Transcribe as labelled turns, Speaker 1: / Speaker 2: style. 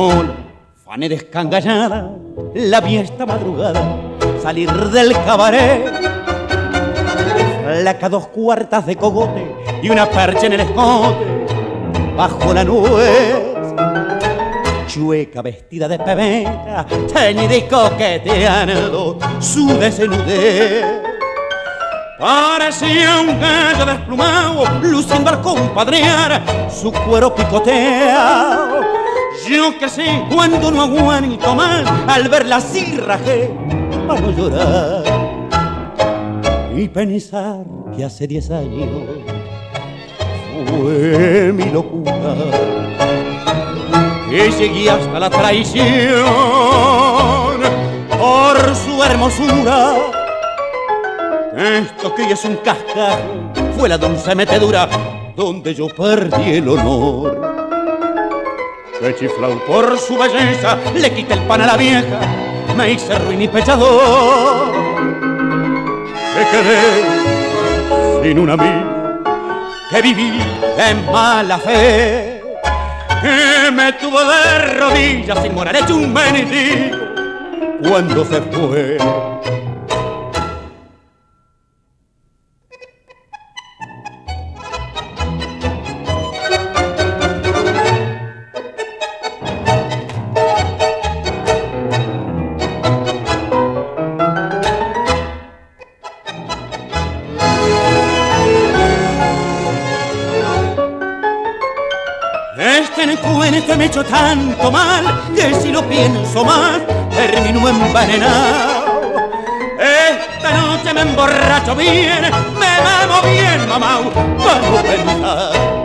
Speaker 1: polo, fané descangallada, la vi esta madrugada salir del cabaret. Flaca dos cuartas de cogote y una percha en el escote, bajo la nube. Chueca vestida de pebeta, teñida y coqueteando su desnudez. Parecía un gallo desplumado, luciendo al compadrear su cuero picoteado. Yo que sé cuando no aguanto más, al verla así rajé para no llorar y pensar que hace diez años fue mi locura y llegué hasta la traición por su hermosura. Esto que es un cascajo fue la dulce metedura donde yo perdí el honor. Que chiflao por su belleza, le quité el pan a la vieja, me hice ruin y pechador. Que quedé sin un amigo, que viví en mala fe, que me tuvo de rodillas sin morar hecho un mendigo cuando se fue. Este encuentro me echó tanto mal que si lo pienso más termino envenenado. Esta noche me emborracho bien, me mamo bien, mamá, para no pensar